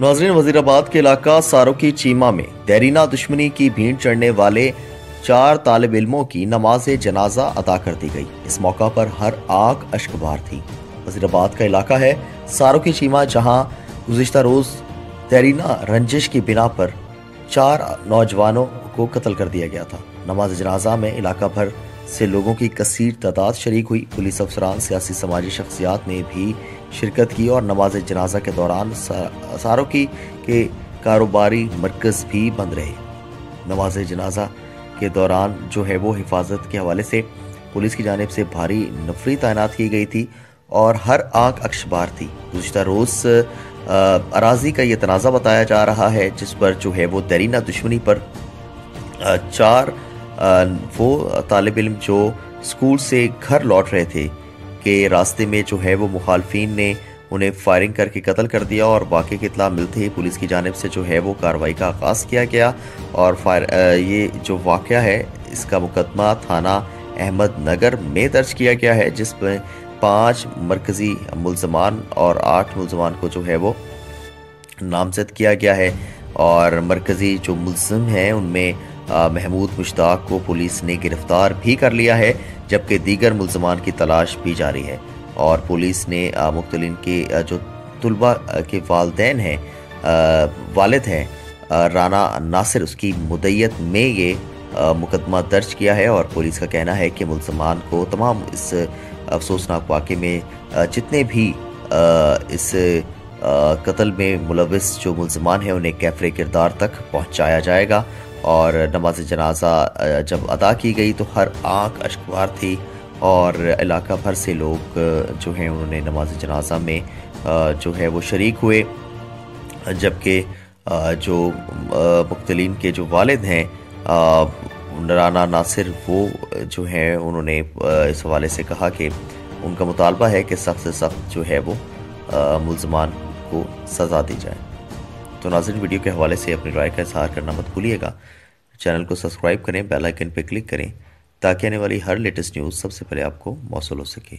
नाजरीन वजीराबाद के इलाका सारो की चीमा में देरीना दुश्मनी की भीड़ चढ़ने वाले चार तालब इलमों की नमाज़ जनाजा अदा कर दी गई। इस मौका पर हर आग अशकबार थी। वजीराबाद का इलाका है सारो की चीमा, जहाँ गुजशत रोज देरीना रंजिश की बिना पर चार नौजवानों को कत्ल कर दिया गया था। नमाज़ जनाजा में इलाका भर से लोगों की कसीर तादाद शरीक हुई। पुलिस अफसरान, सियासी समाजी शख्सियात ने भी शिरकत की और नमाज़ जनाजा के दौरान सारोकी के कारोबारी मरकज़ भी बंद रहे। नमाज़ जनाजा के दौरान जो है वो हिफाजत के हवाले से पुलिस की जानब से भारी नफरी तैनात की गई थी और हर आँख अक्षबार थी। गुजशत रोज़ अराजी का ये तनाज़ा बताया जा रहा है, जिस पर जो है वो दरीना दुश्मनी पर चार वो तालब इम जो स्कूल से घर लौट रहे थे। के रास्ते में जो है वो मुखालफी ने उन्हें फायरिंग करके कत्ल कर दिया और बाकी की इतला मिलते ही पुलिस की जानब से जो है वो कार्रवाई का आगाज़ किया गया और फायर ये जो वाक़ है, इसका मुकदमा थाना अहमद नगर में दर्ज किया गया है जिसमें पाँच मरकज़ी मुलजमान और आठ मुलजमान को जो है वो नामजद किया गया है और मरकज़ी जो मुलम हैं, उनमें महमूद मुश्ताक को पुलिस ने गिरफ़्तार भी कर लिया है, जबकि दीगर मुलजमान की तलाश भी जारी है। और पुलिस ने मुख्तलिन के जो तलबा के वालदेन हैं वालद हैं राना नासिर, उसकी मुदैत में ये मुकदमा दर्ज किया है और पुलिस का कहना है कि मुलजमान को तमाम इस अफसोसनाक वाक़े में जितने भी इस कत्ल में मुलविस जो मुलजमान हैं, उन्हें कैफरे किरदार तक पहुँचाया जाएगा। और नमाज़ जनाजा जब अदा की गई तो हर आँख अशकवार थी और इलाका भर से लोग जो हैं उन्होंने नमाज़ जनाजा में जो है वो शरीक हुए। जबकि जो मुख्तलिन के जो वालिद हैं राना नासिर वो, जो हैं उन्होंने इस हवाले से कहा कि उनका मुतालबा है कि सख्त से सख्त जो है वो मुलजमान को सज़ा दी जाए। तो नाजिन वीडियो के हवाले से अपनी राय का इजहार करना मत भूलिएगा। चैनल को सब्सक्राइब करें, बेल आइकन पर क्लिक करें, ताकि आने वाली हर लेटेस्ट न्यूज़ सबसे पहले आपको मौसू हो सके।